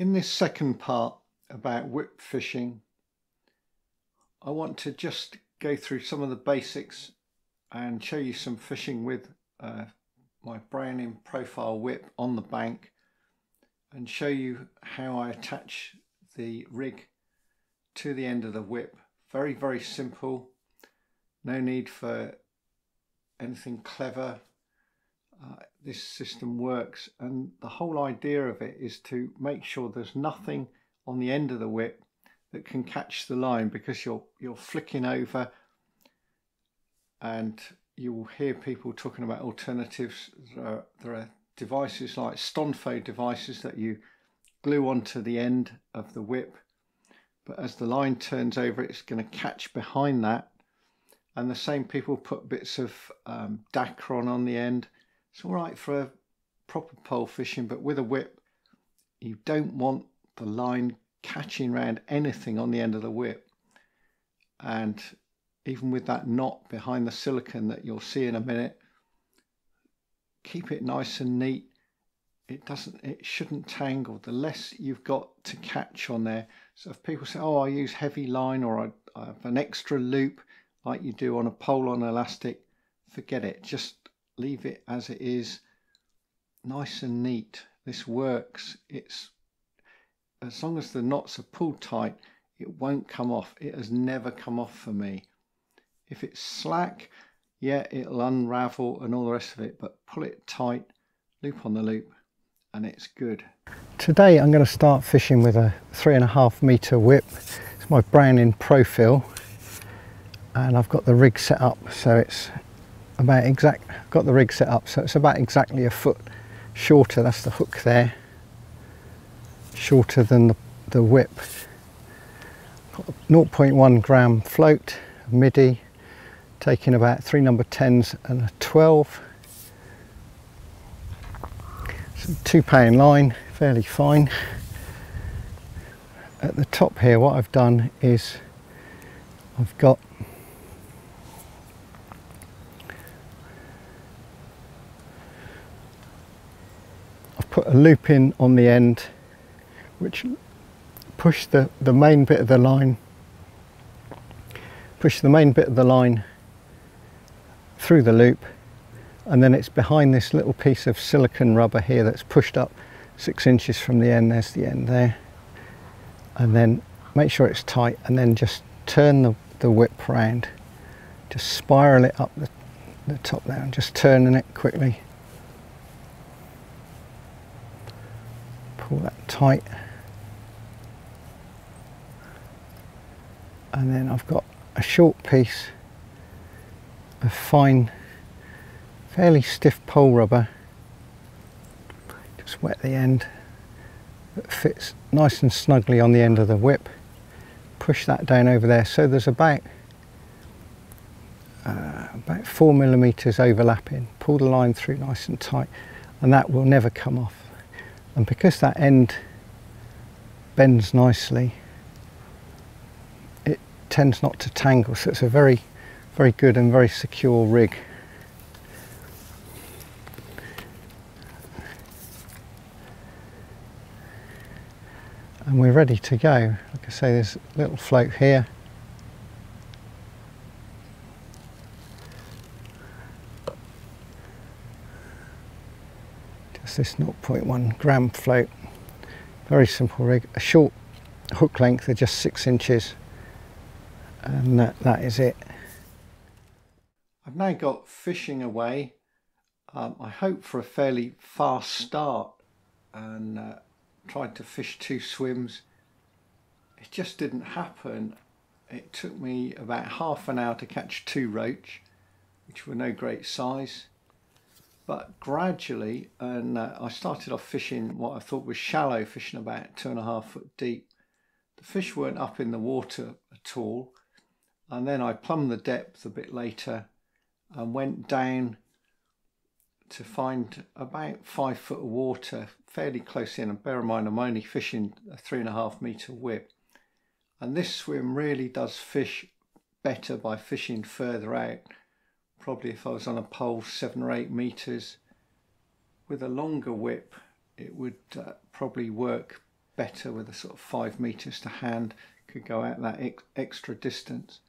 In this second part about whip fishing, I want to just go through some of the basics and show you some fishing with uh, my Browning profile whip on the bank and show you how I attach the rig to the end of the whip. Very, very simple. No need for anything clever. Uh, this system works. And the whole idea of it is to make sure there's nothing on the end of the whip that can catch the line because you're you're flicking over and you will hear people talking about alternatives. There are, there are devices like Stonfo devices that you glue onto the end of the whip. But as the line turns over it's going to catch behind that. And the same people put bits of um, Dacron on the end it's all right for a proper pole fishing, but with a whip, you don't want the line catching around anything on the end of the whip. And even with that knot behind the silicon that you'll see in a minute, keep it nice and neat. It doesn't, it shouldn't tangle. The less you've got to catch on there. So if people say, oh, I use heavy line or I, I have an extra loop like you do on a pole on elastic, forget it. Just leave it as it is nice and neat. This works. It's as long as the knots are pulled tight it won't come off. It has never come off for me. If it's slack yeah it'll unravel and all the rest of it but pull it tight loop on the loop and it's good. Today i'm going to start fishing with a three and a half meter whip. It's my browning profil and i've got the rig set up so it's about exact got the rig set up so it's about exactly a foot shorter that's the hook there. Shorter than the, the whip. 0.1 gram float midi taking about three number 10s and a 12 some two pound line fairly fine. At the top here what I've done is I've got put a loop in on the end which push the, the main bit of the line push the main bit of the line through the loop and then it's behind this little piece of silicon rubber here that's pushed up six inches from the end. There's the end there. And then make sure it's tight and then just turn the, the whip round. Just spiral it up the, the top and just turning it quickly pull that tight. And then I've got a short piece of fine fairly stiff pole rubber. Just wet the end. That fits nice and snugly on the end of the whip. Push that down over there. So there's about uh, about four millimeters overlapping. Pull the line through nice and tight and that will never come off and because that end bends nicely it tends not to tangle. So it's a very very good and very secure rig. And we're ready to go. Like I say there's a little float here this 0.1 gram float. Very simple rig. A short hook length of just six inches. And that, that is it. I've now got fishing away. Um, I hope for a fairly fast start and uh, tried to fish two swims. It just didn't happen. It took me about half an hour to catch two roach which were no great size but gradually, and uh, I started off fishing what I thought was shallow, fishing about two and a half foot deep. The fish weren't up in the water at all. And then I plumbed the depth a bit later and went down to find about five foot of water fairly close in. And bear in mind, I'm only fishing a three and a half meter whip. And this swim really does fish better by fishing further out probably if I was on a pole seven or eight meters with a longer whip it would uh, probably work better with a sort of five meters to hand, could go out that ex extra distance.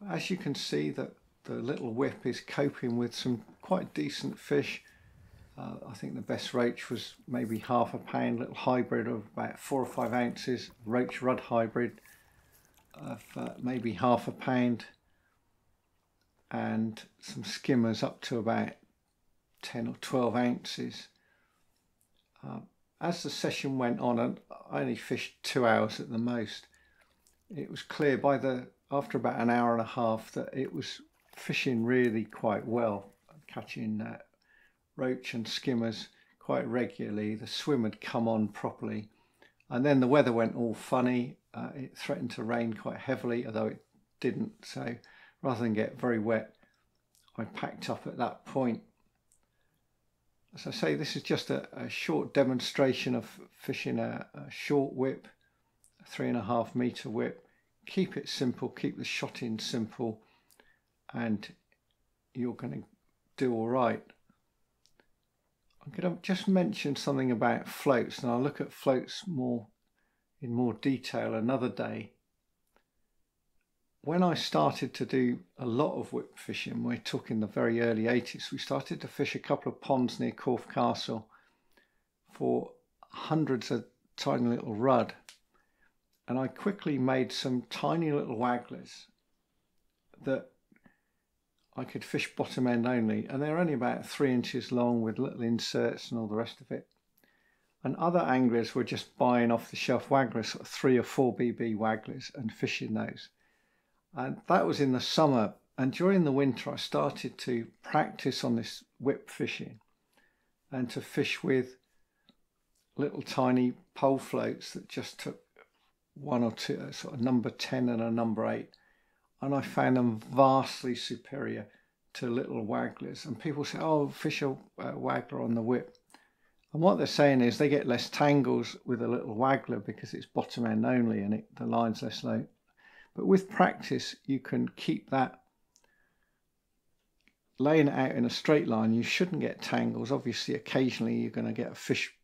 But as you can see that the little whip is coping with some quite decent fish. Uh, I think the best roach was maybe half a pound, little hybrid of about four or five ounces, roach rudd hybrid of uh, maybe half a pound, and some skimmers up to about 10 or 12 ounces. Uh, as the session went on, and I only fished two hours at the most, it was clear by the after about an hour and a half that it was fishing really quite well, catching uh, roach and skimmers quite regularly. The swim had come on properly, and then the weather went all funny. Uh, it threatened to rain quite heavily, although it didn't. So rather than get very wet, I packed up at that point. As I say, this is just a, a short demonstration of fishing a, a short whip, a three and a half meter whip. Keep it simple, keep the shot in simple, and you're going to do all right. I'm going to just mention something about floats, and I'll look at floats more in more detail another day. When I started to do a lot of whip fishing, we're talking the very early 80s, we started to fish a couple of ponds near Corfe Castle for hundreds of tiny little rudd. And I quickly made some tiny little wagglers that I could fish bottom end only, and they're only about three inches long with little inserts and all the rest of it. And other anglers were just buying off the shelf wagglers, sort of three or four BB wagglers, and fishing those. And that was in the summer. And during the winter, I started to practice on this whip fishing and to fish with little tiny pole floats that just took one or two, sort of number 10 and a number 8 and I found them vastly superior to little wagglers. And people say, "Oh, fish a uh, waggler on the whip," and what they're saying is they get less tangles with a little waggler because it's bottom end only and it, the line's less low. But with practice, you can keep that laying it out in a straight line. You shouldn't get tangles. Obviously, occasionally you're going to get a fish.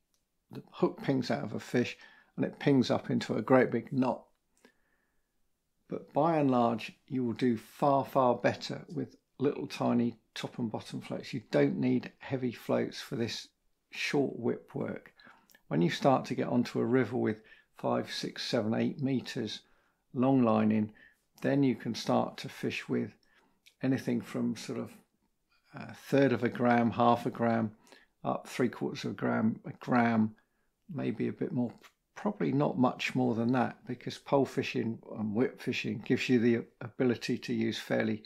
The hook pings out of a fish and it pings up into a great big knot but by and large, you will do far, far better with little tiny top and bottom floats. You don't need heavy floats for this short whip work. When you start to get onto a river with five, six, seven, eight meters long lining, then you can start to fish with anything from sort of a third of a gram, half a gram, up three quarters of a gram, a gram, maybe a bit more probably not much more than that because pole fishing and whip fishing gives you the ability to use fairly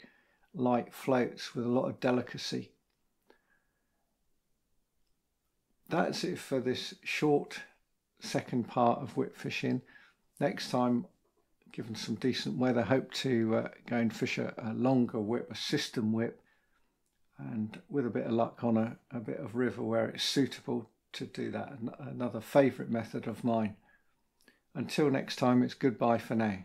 light floats with a lot of delicacy. That's it for this short second part of whip fishing. Next time, given some decent weather, hope to uh, go and fish a, a, longer whip, a system whip, and with a bit of luck on a, a bit of river where it's suitable to do that. Another favourite method of mine. Until next time, it's goodbye for now.